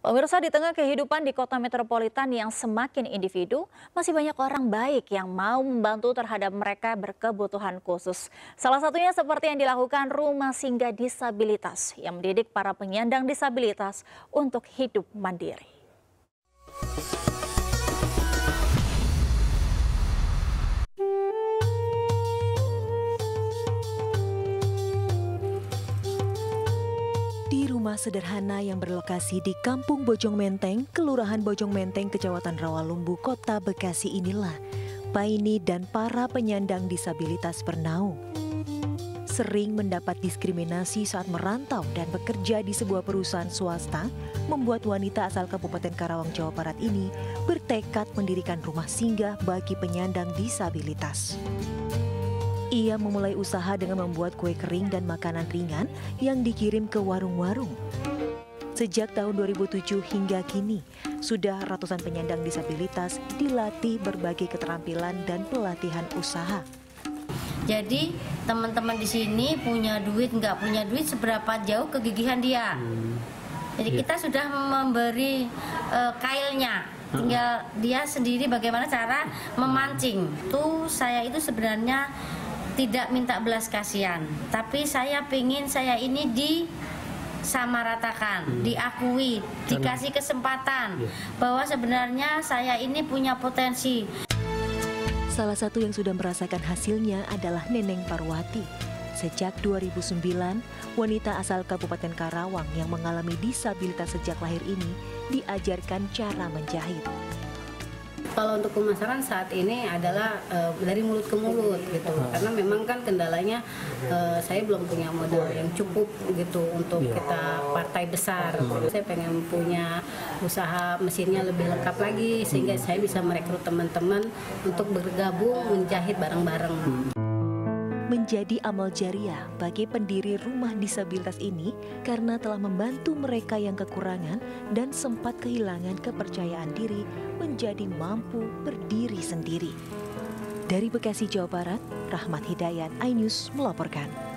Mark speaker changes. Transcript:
Speaker 1: Pemirsa di tengah kehidupan di kota metropolitan yang semakin individu, masih banyak orang baik yang mau membantu terhadap mereka berkebutuhan khusus. Salah satunya seperti yang dilakukan Rumah Singgah Disabilitas yang mendidik para penyandang disabilitas untuk hidup mandiri.
Speaker 2: Di rumah sederhana yang berlokasi di Kampung Bojong Menteng, Kelurahan Bojong Menteng, Kecamatan Rawalumbu, Kota Bekasi inilah Paini dan para penyandang disabilitas bernaung. Sering mendapat diskriminasi saat merantau dan bekerja di sebuah perusahaan swasta, membuat wanita asal Kabupaten Karawang, Jawa Barat ini bertekad mendirikan rumah singgah bagi penyandang disabilitas. Ia memulai usaha dengan membuat kue kering dan makanan ringan yang dikirim ke warung-warung. Sejak tahun 2007 hingga kini, sudah ratusan penyandang disabilitas dilatih berbagai keterampilan dan pelatihan usaha.
Speaker 3: Jadi teman-teman di sini punya duit nggak punya duit seberapa jauh kegigihan dia. Jadi kita sudah memberi uh, kailnya, tinggal dia sendiri bagaimana cara memancing. Tuh saya itu sebenarnya tidak minta belas kasihan, tapi saya pingin saya ini di sama ratakan, hmm. diakui, dikasih kesempatan yeah. bahwa sebenarnya saya ini punya potensi.
Speaker 2: Salah satu yang sudah merasakan hasilnya adalah Neneng Parwati. Sejak 2009, wanita asal Kabupaten Karawang yang mengalami disabilitas sejak lahir ini diajarkan cara menjahit.
Speaker 4: Kalau untuk pemasaran saat ini adalah uh, dari mulut ke mulut gitu, karena memang kan kendalanya uh, saya belum punya modal yang cukup gitu untuk iya. kita partai besar. Saya pengen punya usaha mesinnya lebih lengkap lagi sehingga saya bisa merekrut teman-teman untuk bergabung menjahit bareng-bareng
Speaker 2: menjadi amal jariah bagi pendiri rumah disabilitas ini karena telah membantu mereka yang kekurangan dan sempat kehilangan kepercayaan diri menjadi mampu berdiri sendiri. Dari Bekasi, Jawa Barat, Rahmat Hidayat, iNews melaporkan.